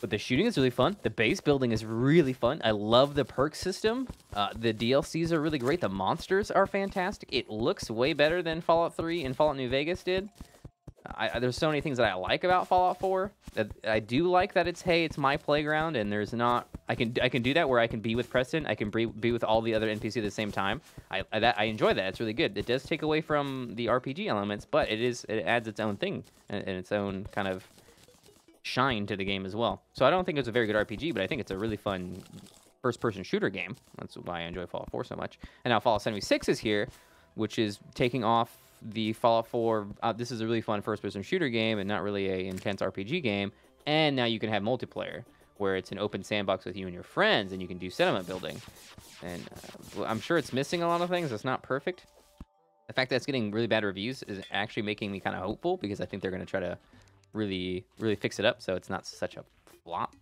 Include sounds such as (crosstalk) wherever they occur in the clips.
But the shooting is really fun. The base building is really fun. I love the perk system. Uh, the DLCs are really great. The monsters are fantastic. It looks way better than Fallout 3 and Fallout New Vegas did. I, there's so many things that I like about Fallout 4. That I do like that it's hey, it's my playground, and there's not. I can I can do that where I can be with Preston. I can be, be with all the other NPC at the same time. I I, that, I enjoy that. It's really good. It does take away from the RPG elements, but it is it adds its own thing and, and its own kind of shine to the game as well. So I don't think it's a very good RPG, but I think it's a really fun first-person shooter game. That's why I enjoy Fallout 4 so much. And now Fallout 76 is here, which is taking off the Fallout 4. Uh, this is a really fun first-person shooter game and not really a intense RPG game. And now you can have multiplayer, where it's an open sandbox with you and your friends, and you can do settlement building. And uh, I'm sure it's missing a lot of things. It's not perfect. The fact that it's getting really bad reviews is actually making me kind of hopeful because I think they're going to try to really, really fix it up so it's not such a flop.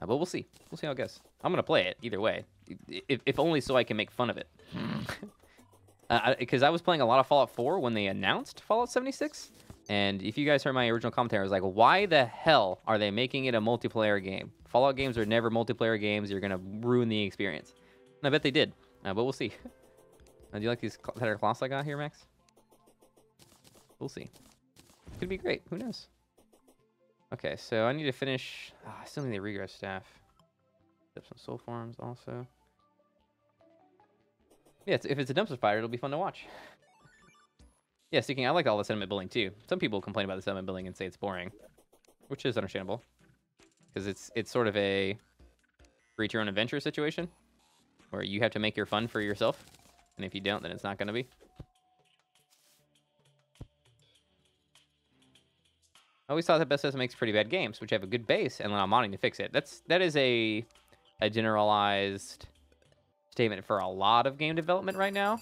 Uh, but we'll see. We'll see how it goes. I'm gonna play it either way, if, if only so I can make fun of it. Because (laughs) uh, I, was playing a lot of Fallout 4 when they announced Fallout 76, and if you guys heard my original commentary, I was like, why the hell are they making it a multiplayer game? Fallout games are never multiplayer games. You're gonna ruin the experience. And I bet they did, uh, but we'll see. (laughs) uh, do you like these Tether cloths I got here, Max? We'll see. Could be great. Who knows? Okay, so I need to finish. Oh, I still need the regress staff. Some soul farms also. Yeah, if it's a dumpster fire, it'll be fun to watch. yeah, speaking, I like all the settlement building too. Some people complain about the settlement building and say it's boring, which is understandable, because it's it's sort of a create your own adventure situation, where you have to make your fun for yourself, and if you don't, then it's not going to be. I always thought that Bethesda makes pretty bad games, which have a good base, and then I'm wanting to fix it. That's that is a a generalized statement for a lot of game development right now.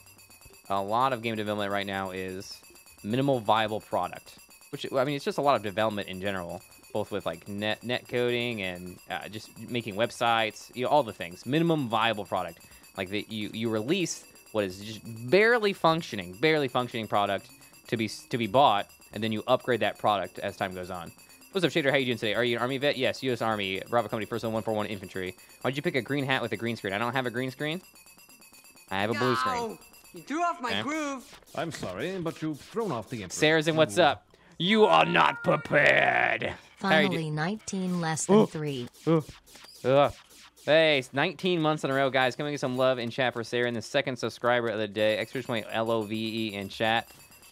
A lot of game development right now is minimal viable product, which I mean it's just a lot of development in general, both with like net net coding and uh, just making websites, you know, all the things. Minimum viable product, like that you you release what is just barely functioning, barely functioning product to be to be bought and then you upgrade that product as time goes on. What's up, Shader? How are you doing today? Are you an Army vet? Yes, U.S. Army, Bravo Company, First 141 Infantry. Why'd you pick a green hat with a green screen? I don't have a green screen. I have a blue screen. You threw off my okay. groove. I'm sorry, but you've thrown off the Emperor. Sarazen, what's up? You are not prepared. Finally, 19 less than 3. Hey, 19 months in a row, guys. Coming get some love in chat for Sarah and the second subscriber of the day. Exclamation point L-O-V-E in chat.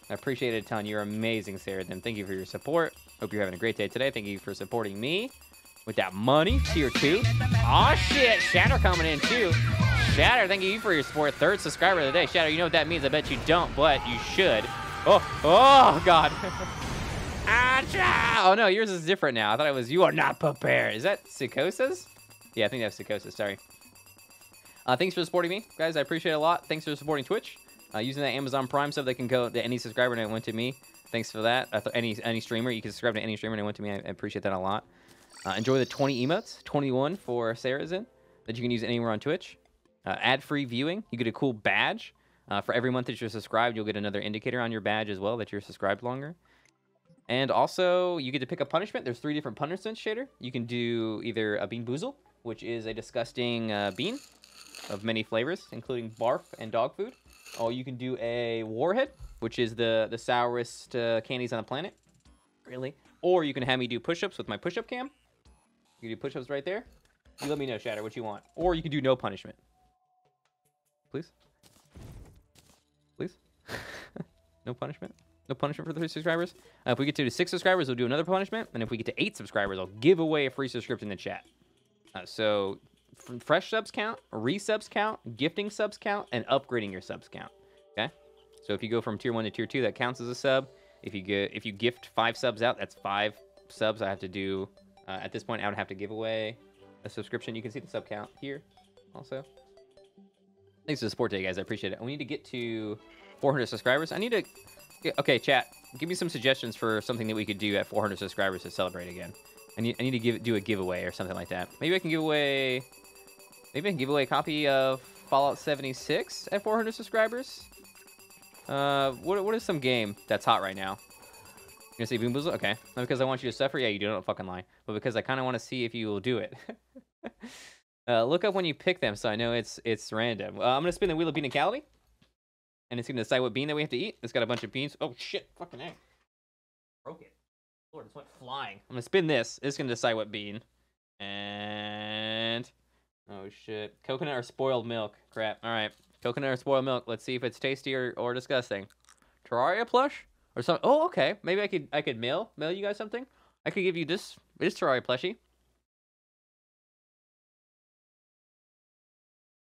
I appreciate it a ton. You're amazing, Sarah. Then thank you for your support. Hope you're having a great day today. Thank you for supporting me with that money. Tier two. Aw, shit. Shatter coming in, too. Shatter, thank you for your support. Third subscriber of the day. Shatter, you know what that means. I bet you don't, but you should. Oh, oh, God. (laughs) Oh, no, yours is different now. I thought it was you are not prepared. Is that Psychosis? Yeah, I think that's Psychosis. Sorry. Uh, thanks for supporting me, guys. I appreciate it a lot. Thanks for supporting Twitch. Uh, using that Amazon Prime stuff, they can go to any subscriber and it went to me. Thanks for that. Uh, any any streamer, you can subscribe to any streamer and it went to me. I, I appreciate that a lot. Uh, enjoy the 20 emotes, 21 for Sarazen, that you can use anywhere on Twitch. Uh, ad-free viewing, you get a cool badge. Uh, for every month that you're subscribed, you'll get another indicator on your badge as well that you're subscribed longer. And also, you get to pick a punishment. There's three different punishments, Shader. You can do either a Bean Boozle, which is a disgusting uh, bean of many flavors, including barf and dog food. Oh, you can do a Warhead, which is the, the sourest uh, candies on the planet. Really? Or you can have me do push-ups with my push-up cam. You can do push-ups right there. You let me know, Shatter, what you want. Or you can do no punishment. Please? Please? (laughs) no punishment? No punishment for the three subscribers? Uh, if we get to six subscribers, we'll do another punishment. And if we get to eight subscribers, I'll give away a free subscription in the chat. Uh, so fresh subs count, resubs count, gifting subs count, and upgrading your subs count. Okay? So if you go from tier one to tier two, that counts as a sub. If you get if you gift five subs out, that's five subs I have to do. Uh, at this point, I would have to give away a subscription. You can see the sub count here also. Thanks for the support today, guys. I appreciate it. We need to get to 400 subscribers. I need to... Okay, chat. Give me some suggestions for something that we could do at 400 subscribers to celebrate again. I need, I need to give do a giveaway or something like that. Maybe I can give away Maybe I can give away a copy of Fallout 76 at 400 subscribers. Uh, what, what is some game that's hot right now? You're gonna say Bean Boozle? Okay. Not because I want you to suffer. Yeah, you do not fucking lie. But because I kind of want to see if you will do it. (laughs) uh, look up when you pick them, so I know it's it's random. Uh, I'm gonna spin the wheel of beanicality, and it's gonna decide what bean that we have to eat. It's got a bunch of beans. Oh shit! Fucking egg. Broke it. Lord, it went flying. I'm gonna spin this. It's gonna decide what bean. And oh shit, coconut or spoiled milk? Crap. All right, coconut or spoiled milk. Let's see if it's tasty or, or disgusting. Terraria plush or something. Oh, okay. Maybe I could I could mail mail you guys something. I could give you this this Terraria plushie.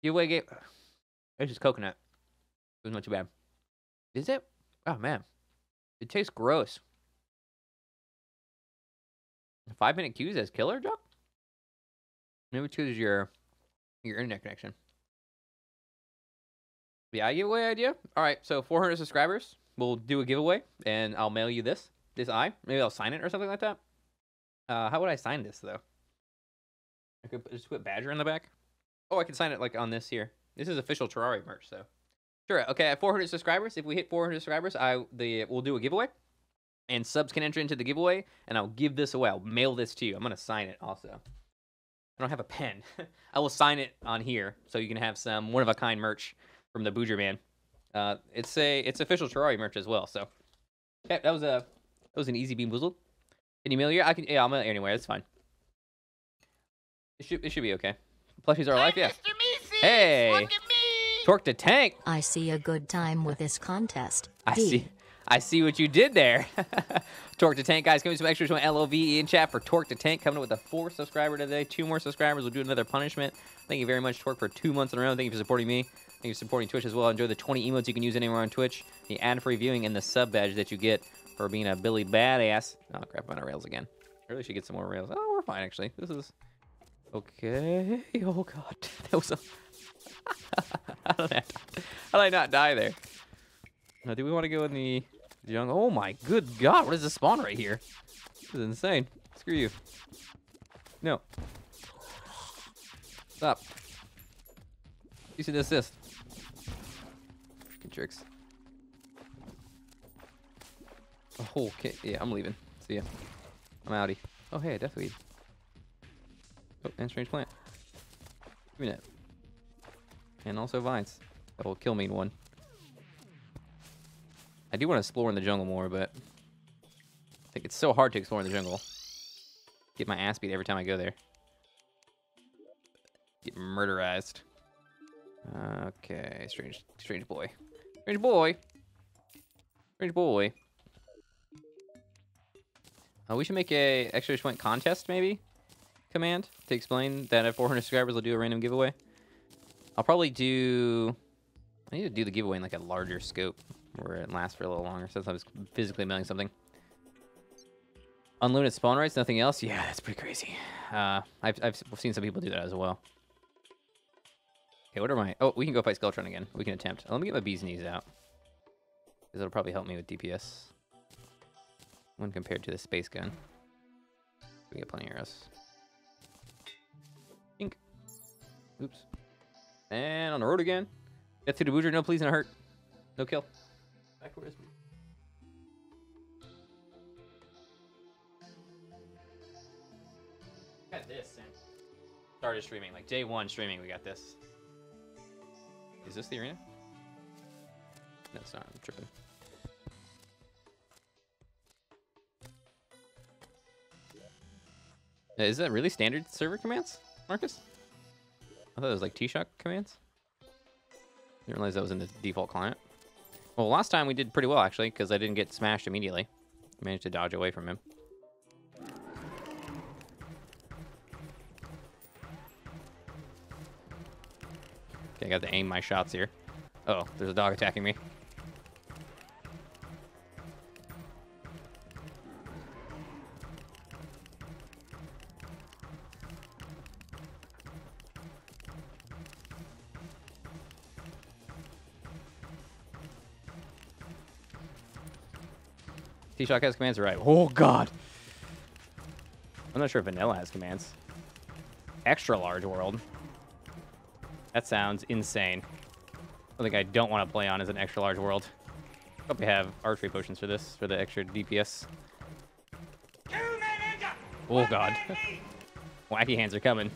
Giveaway game. It's just coconut. It's not too bad. Is it? Oh man, it tastes gross. Five minute queues as killer, Jock? Maybe choose your your internet connection. Yeah, giveaway idea. All right, so 400 subscribers, we'll do a giveaway, and I'll mail you this this eye. Maybe I'll sign it or something like that. Uh, how would I sign this though? I could just put Badger in the back. Oh, I can sign it like on this here. This is official Terraria merch, so sure. Okay, at 400 subscribers, if we hit 400 subscribers, I the we'll do a giveaway, and subs can enter into the giveaway, and I'll give this away. I'll mail this to you. I'm gonna sign it also. I don't have a pen. (laughs) I will sign it on here, so you can have some one of a kind merch from the Booger Man. Uh, it's a it's official Terraria merch as well. So, okay, that was a that was an easy bean boozled. Can you mail your? I can. Yeah, I'll mail it anyway. That's fine. It should it should be okay. Plushies are life. Yeah. Hey, Torque the tank. I see a good time with this contest. I D. see. I see what you did there. (laughs) Torque to Tank, guys. Give me some extras from LOVE in chat for Torque to Tank. Coming up with a four subscriber today. Two more subscribers. We'll do another punishment. Thank you very much, Torque, for two months in a row. Thank you for supporting me. Thank you for supporting Twitch as well. Enjoy the 20 emotes you can use anywhere on Twitch, the ad-free viewing, and the sub badge that you get for being a Billy badass. Oh, crap. I'm on rails again. I really should get some more rails. Oh, we're fine, actually. This is... Okay. (laughs) Oh, God. (laughs) That was a... I, how did I not die there? Now, do we want to go in the jungle? Oh my good god, what is this spawn right here? This is insane. Screw you. No. Stop. You should assist. Freaking jerks. Oh, okay. Yeah, I'm leaving. See ya. I'm outie. Oh, hey, death weed. Oh, and strange plant. Give me that. And also vines. That will kill me in one. I do want to explore in the jungle more, but I think it's so hard to explore in the jungle. Get my ass beat every time I go there. Get murderized. Okay, strange, strange boy, strange boy, strange boy. Uh, we should make a extra point contest maybe command to explain that at 400 subscribers we'll do a random giveaway. I'll probably do. I need to do the giveaway in like a larger scope where it lasts for a little longer since I was physically mailing something. Unlimited spawn rights, nothing else? Yeah, that's pretty crazy. Uh, I've, I've seen some people do that as well. Okay, what are my... Oh, we can go fight Skeletron again. We can attempt. Let me get my bee's knees out. Because it'll probably help me with DPS. When compared to the space gun. We get plenty of arrows. Ink. Oops. And on the road again. Get to the Booger. No, please, no hurt. No kill. Me? Got this Sam. started streaming, like day one streaming. We got this. Is this the arena? No, it's not. I'm tripping. Uh, Is that really standard server commands, Marcus? I thought it was like TShock commands. Didn't realize that was in the default client. Well, last time we did pretty well, actually, because I didn't get smashed immediately. Managed to dodge away from him. Okay, I got to aim my shots here. Oh, there's a dog attacking me. TShock has commands, right? Oh god. I'm not sure if Vanilla has commands. Extra large world. That sounds insane. Something I don't want to play on is an extra large world. Hope we have archery potions for this, for the extra DPS. Oh god. (laughs) Wacky hands are coming.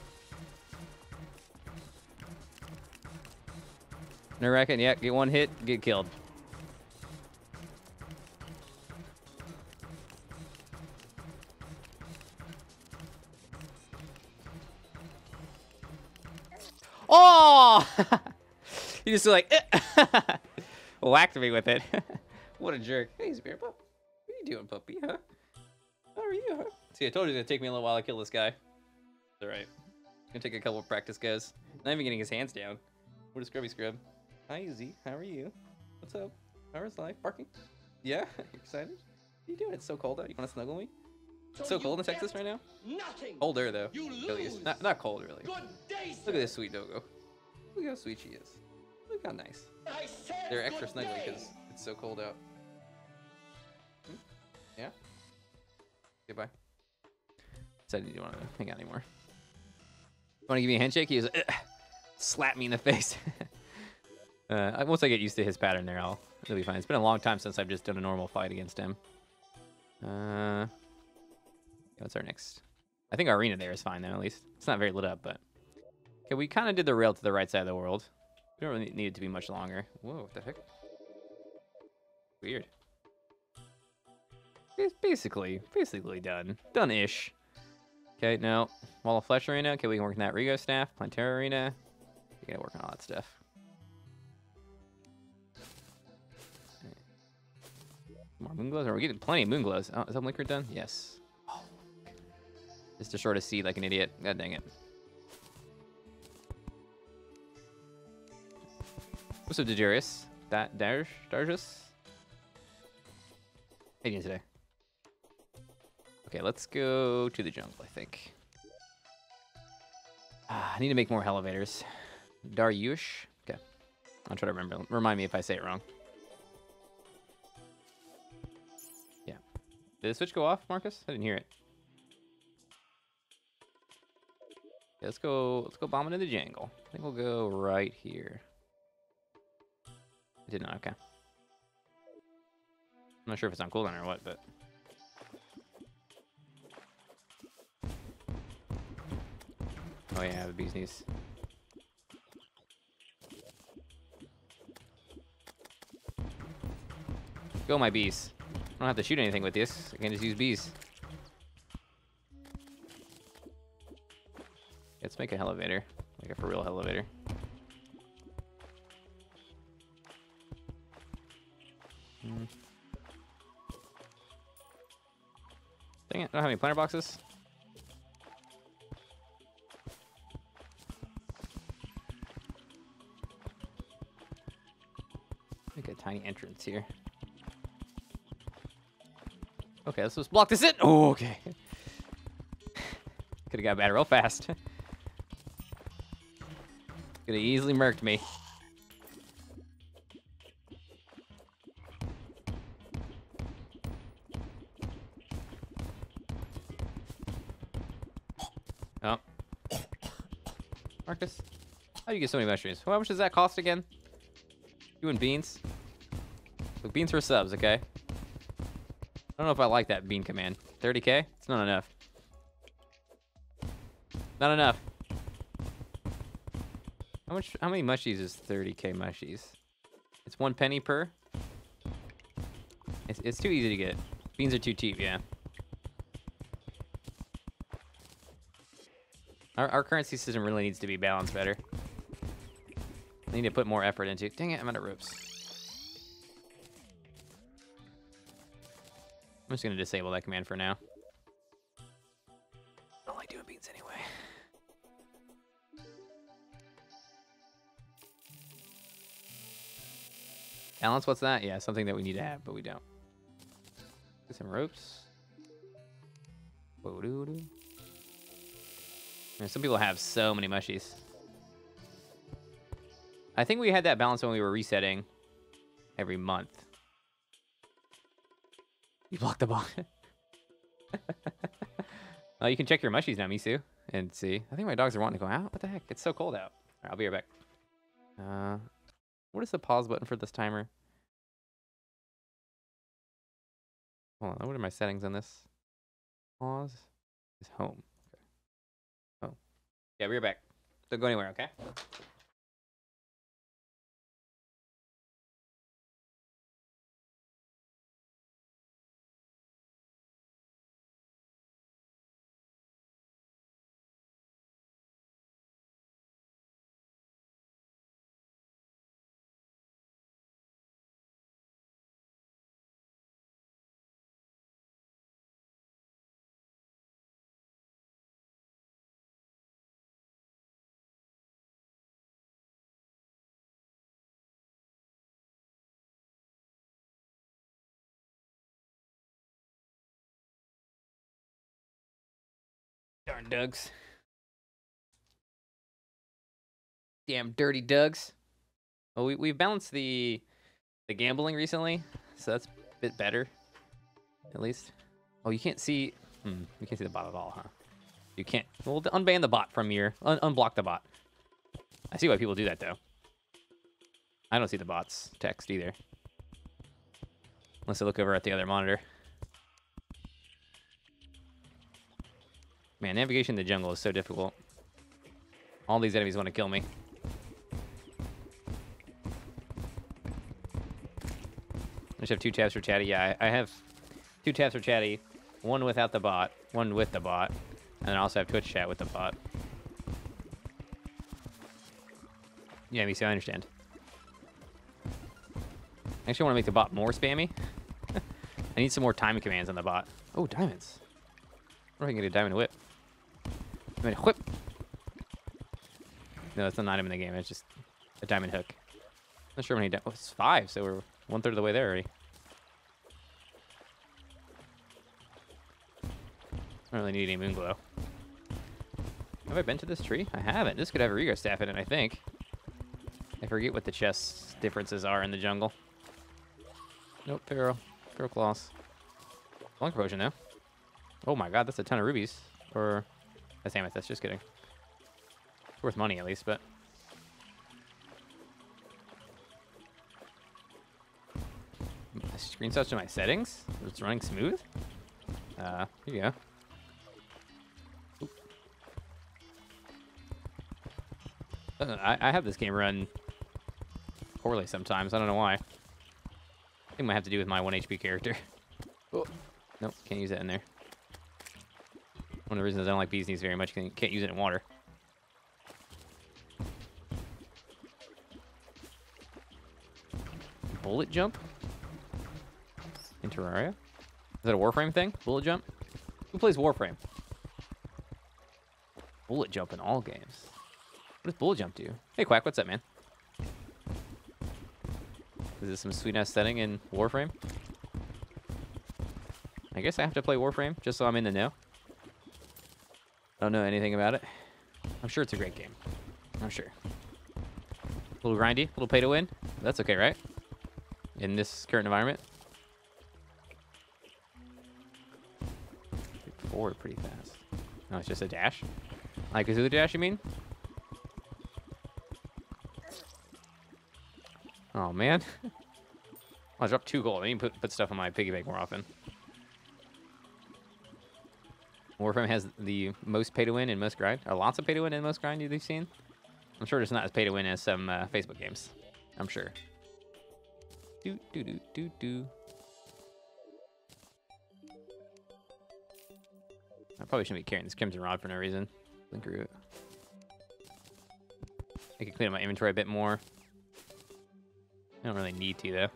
No reckon, yeah, get one hit, get killed. Oh! (laughs) he just like (laughs) whacked me with it. (laughs) what a jerk. Hey, Spirit Pup. What are you doing, puppy, huh? How are you, huh? See, I told you it's gonna take me a little while to kill this guy. Alright. Gonna take a couple of practice goes. Not even getting his hands down. What a scrubby scrub. Hi, Z. How are you? What's up? How is life? Barking? Yeah? you excited? What are you doing? It's so cold out. You wanna snuggle me? It's so cold in Texas right now? Nothing. Colder, though. You lose. Not, not cold, really. Day, Look at this sweet dogo. Look how sweet she is. Look how nice. I said They're extra snuggly because it's so cold out. Hmm? Yeah? Goodbye. Said he didn't want to hang out anymore. Want to give me a handshake? He was like, slap me in the face. (laughs) uh, once I get used to his pattern there, I'll it'll be fine. It's been a long time since I've just done a normal fight against him. Uh, what's our next? I think our arena there is fine though. At least it's not very lit up, but okay. We kind of did the rail to the right side of the world. We don't really need it to be much longer. Whoa, what the heck? Weird. It's basically, basically done. Done-ish. Okay, now, Wall of Flesh Arena. Okay, we can work on that Rigo Staff. Plantera Arena. We gotta work on all that stuff. More moon glows? Are we getting plenty of moon glows? Oh, is that liquor done? Yes. Just to short a seed like an idiot. God dang it. What's up, Dejarius? That Darj Darjus? How you today? Okay, let's go to the jungle, I think. Ah, I need to make more elevators. Daryush? Okay. I'll try to remember. Remind me if I say it wrong. Yeah. Did the switch go off, Marcus? I didn't hear it. Okay, let's go let's go bomb into the jungle. I think we'll go right here. It did not, okay. I'm not sure if it's on cooldown or what, but. Oh yeah, the bee's knees. Go my bees. I don't have to shoot anything with this. I can just use bees. Let's make a elevator. Like a for real elevator. Hmm. Dang it, I don't have any planter boxes. Make a tiny entrance here. Okay, let's just block this in. Oh, okay. (laughs) Could have got bad real fast. (laughs) Could have easily murked me. Oh. Marcus, how do you get so many mushrooms? How much does that cost again? You and beans? Look, beans for subs, okay? I don't know if I like that bean command. 30k? It's not enough. Not enough. How much? How many mushies is 30k mushies? It's one penny per. It's, it's too easy to get. Beans are too cheap, yeah. Our, our currency system really needs to be balanced better. I need to put more effort into. Dang it, I'm out of ropes. I'm just gonna disable that command for now. Balance, what's that? Yeah, something that we need to have, but we don't. Get some ropes. Man, some people have so many mushies. I think we had that balance when we were resetting every month. You blocked the ball. (laughs) oh, you can check your mushies now, Misu, and see. I think my dogs are wanting to go out. What the heck? It's so cold out. I'll be right back. Uh, what is the pause button for this timer? Hold on, what are my settings on this? Pause. Is home. Okay. Oh. Yeah, we're back. Don't go anywhere, okay? Darn Dugs. Damn dirty Dugs. Well, we we've balanced the the gambling recently, so that's a bit better, at least. Oh, you can't see. Hmm, you can't see the bot at all, huh? You can't. Well, unban the bot from your un unblock the bot. I see why people do that though. I don't see the bot's text either, unless I look over at the other monitor. Man, navigation in the jungle is so difficult. All these enemies want to kill me. I just have two tabs for chatty. Yeah, I, have two tabs for chatty. One without the bot, one with the bot. And then I also have Twitch chat with the bot. Yeah, me too, I understand. I actually want to make the bot more spammy. (laughs) I need some more time commands on the bot. Oh, diamonds. Wonder if I can get a diamond whip. Diamond whip. No, that's not an item in the game. It's just a diamond hook. Not sure how many. Oh, it's five, so we're one third of the way there already. I don't really need any moon glow. Have I been to this tree? I haven't. This could have a Rego staff in it, I think. I forget what the chest differences are in the jungle. Nope, Feral. Feral Claws. Long potion, though. Oh my god, that's a ton of rubies. Or that's amethyst, just kidding. It's worth money at least, but. Screenshots to my settings? It's running smooth? Uh, here you go. I, I have this game run poorly sometimes. I don't know why. I think it might have to do with my 1 HP character. (laughs) Oh. Nope, can't use that in there. One of the reasons I don't like bees knees very much, you can't use it in water. Bullet jump? In Terraria? Is that a Warframe thing? Bullet jump? Who plays Warframe? Bullet jump in all games. What does bullet jump do? Hey Quack, what's up, man? Is this some sweet ass setting in Warframe? I guess I have to play Warframe just so I'm in the know. Don't know anything about it. I'm sure it's a great game. I'm sure. A little grindy, a little pay to win. That's okay, right? In this current environment. Forward pretty fast. No, it's just a dash. Like a Zulu dash, you mean? Oh, man. (laughs) I dropped two gold. I need to put, put stuff on my piggy bank more often. Warframe has the most pay to win and most grind, or lots of pay to win and most grind you've seen. I'm sure it's not as pay to win as some uh, Facebook games. I'm sure. Do do do do do. I probably shouldn't be carrying this crimson rod for no reason. Link root. I could clean up my inventory a bit more. I don't really need to though.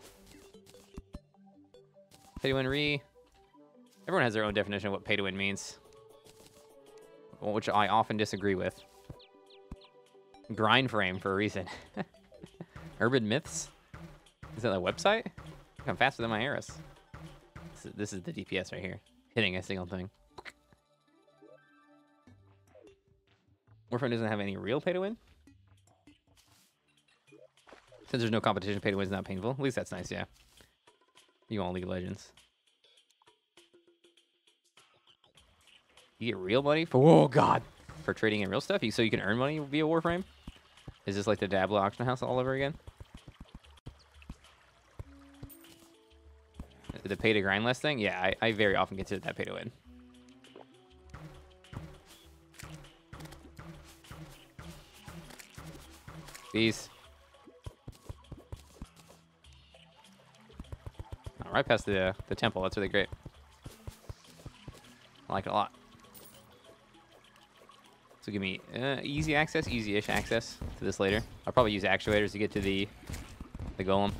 Pay to win re. Everyone has their own definition of what pay to win means which I often disagree with. Grind frame for a reason. (laughs) Urban Myths? Is that a website? I'm faster than my Eris. This is, this is the DPS right here. Hitting a single thing. Warframe doesn't have any real pay to win? Since there's no competition, pay to win is not painful. At least that's nice, yeah. You want League of Legends. You get real money for oh god for trading in real stuff. You, so you can earn money via Warframe. Is this like the Diablo auction house all over again? The pay to grind less thing? Yeah, I, I very often consider that pay to win. These. Oh, right past the, the temple. That's really great. I like it a lot. So give me uh, easy access, easy-ish access to this later. I'll probably use actuators to get to the the golem.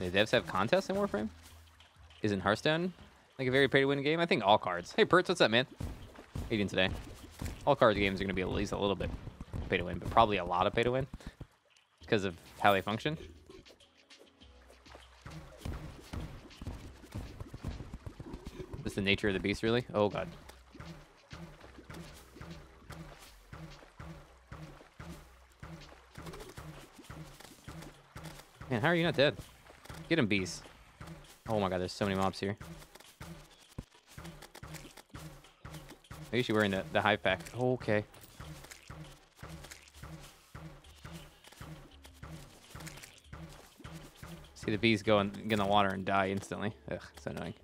The devs have contests in Warframe? Isn't Hearthstone like a very pay-to-win game? I think all cards. Hey, Perts, what's up, man? Eating today. All card games are going to be at least a little bit pay-to-win, but probably a lot of pay-to-win because of how they function. Just the nature of the beast, really? Oh, God. Man, how are you not dead? Get him, bees. Oh my god, there's so many mobs here. Least you're wearing the, the hive pack. Okay. See the bees go and get in the water and die instantly. Ugh, so annoying.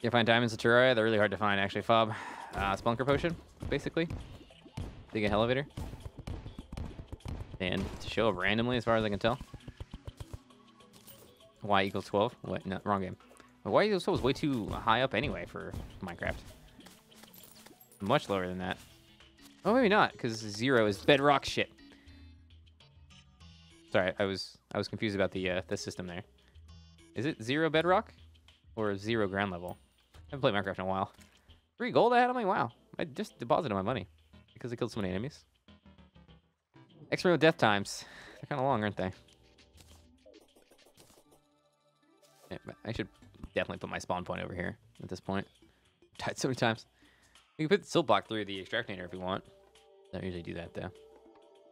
You find diamonds in Terraria? They're really hard to find, actually, Fob. Uh, Spelunker Potion, basically. Dig an elevator. And to show up randomly, as far as I can tell. Y equals 12? What? No, wrong game. Y equals 12 is way too high up anyway for Minecraft. Much lower than that. Oh, maybe not, because zero is bedrock shit. Sorry, I was I was confused about the uh, the system there. Is it zero bedrock or zero ground level? I haven't played Minecraft in a while. Three gold I had? I'm like, wow. I just deposited my money because I killed so many enemies. Extra death times. They're kind of long, aren't they? Yeah, I should definitely put my spawn point over here at this point. (laughs) Died so many times. You can put the silt block through the extractor if you want. I don't usually do that though.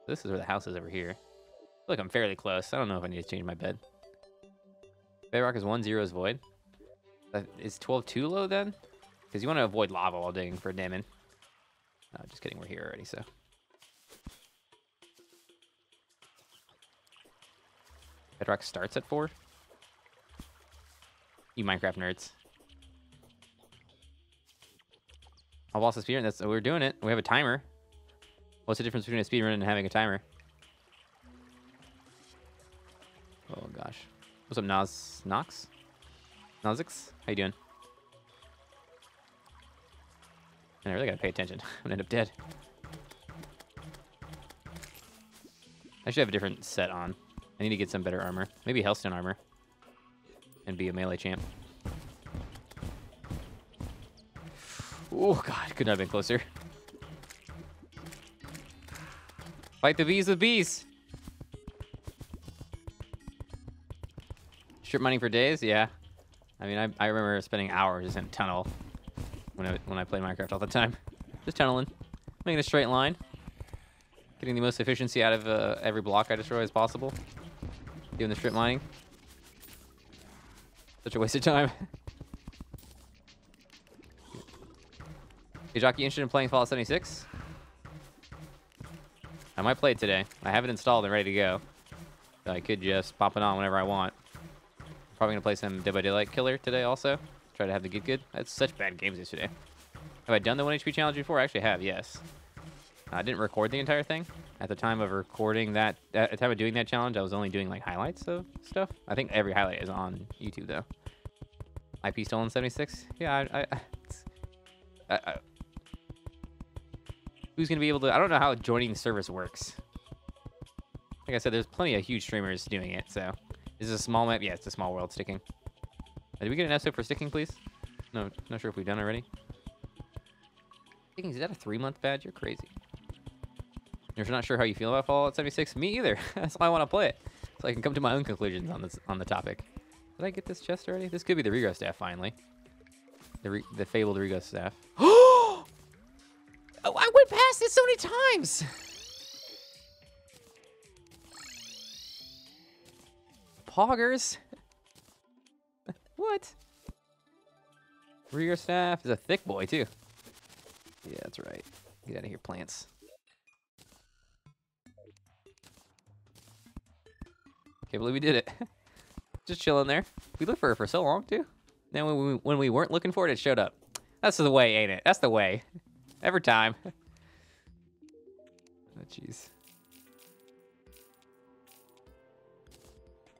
This is where the house is over here. I feel like I'm fairly close. I don't know if I need to change my bed. Bedrock is one zero is void. Uh, is 12 too low then? Because you want to avoid lava while digging for diamond. Uh, just kidding, we're here already, so. Bedrock starts at 4? You Minecraft nerds. I'll boss the speedrun. That's we're doing it. We have a timer. What's the difference between a speedrun and having a timer? Oh gosh. What's up, Nas Nox? Nozix? How you doing? And I really gotta pay attention. (laughs) I'm gonna end up dead. I should have a different set on. I need to get some better armor. Maybe Hellstone armor. And be a melee champ. Oh god, could not have been closer. Fight the bees with bees. Strip mining for days? Yeah. I mean, I, I remember spending hours just in tunnel when I, when I played Minecraft all the time. Just tunneling, making a straight line, getting the most efficiency out of uh, every block I destroy as possible, doing the strip mining. Such a waste of time. Is Jockey, interested in playing Fallout 76? I might play it today. I have it installed and ready to go. So I could just pop it on whenever I want. Probably gonna play some Dead by Daylight Killer today also. Try to have the get good. That's such bad games yesterday. Have I done the 1 HP challenge before? I actually have, yes. I didn't record the entire thing. At the time of recording that, at the time of doing that challenge, I was only doing like highlights of stuff. I think every highlight is on YouTube though. IP stolen 76? Yeah, I, I, I, who's going to be able to... I don't know how joining the service works. Like I said, there's plenty of huge streamers doing it, so... Is this a small map? Yeah, it's a small world sticking. Uh, did we get an episode for sticking, please? No, not sure if we've done already. Sticking, is that a three-month badge? You're crazy. You're not sure how you feel about Fallout 76? Me either. (laughs) That's why I want to play it. So I can come to my own conclusions on this on the topic. Did I get this chest already? This could be the Rigo staff, finally. The, re the fabled Rigo staff. (gasps) Oh, I went past it so many times. (laughs) Poggers. (laughs) what? Rear staff is a thick boy too. Yeah, that's right. Get out of here, plants. Can't believe we did it. (laughs) Just chilling there. We looked for it for so long, too. Then when we, when we weren't looking for it, it showed up. That's the way, ain't it? That's the way. Every time. (laughs) oh, jeez.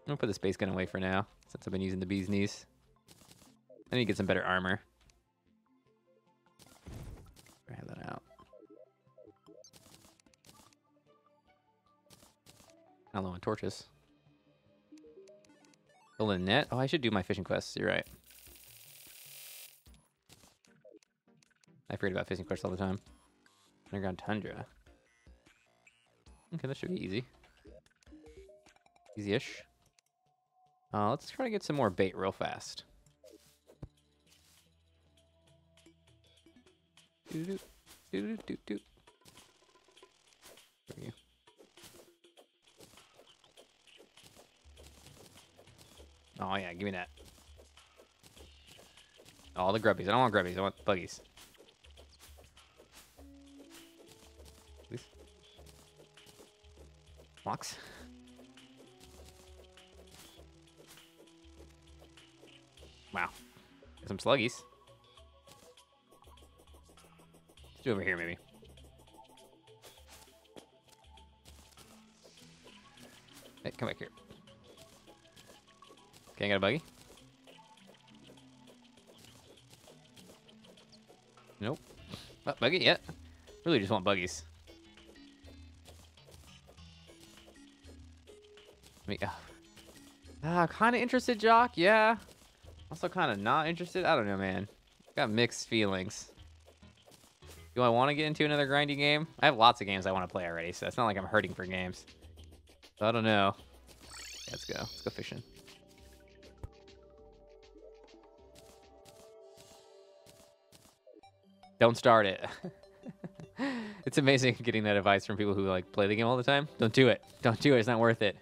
I'm gonna put the space gun away for now, since I've been using the bee's knees. I need to get some better armor. Try that out. Not low on torches. Build a net? Oh, I should do my fishing quests. You're right. I forget about fishing quests all the time. Underground Tundra. Okay, that should be easy. Easy-ish. Uh, let's try to get some more bait real fast. -doo -doo -doo -doo There you. Oh yeah, give me that. All the grubbies. I don't want grubbies. I want buggies. Please. Mox. Wow. Some sluggies. Let's do over here, maybe. Hey, come back here. Okay, I got a buggy. Nope. Oh, buggy, yeah. Really just want buggies. Me, uh, ah, kind of interested, Jock. Yeah. Also kind of not interested. I don't know, man. Got mixed feelings. Do I want to get into another grindy game? I have lots of games I want to play already, so it's not like I'm hurting for games. So I don't know. Let's go. Let's go fishing. Don't start it. (laughs) it's amazing getting that advice from people who like play the game all the time. Don't do it. Don't do it. It's not worth it.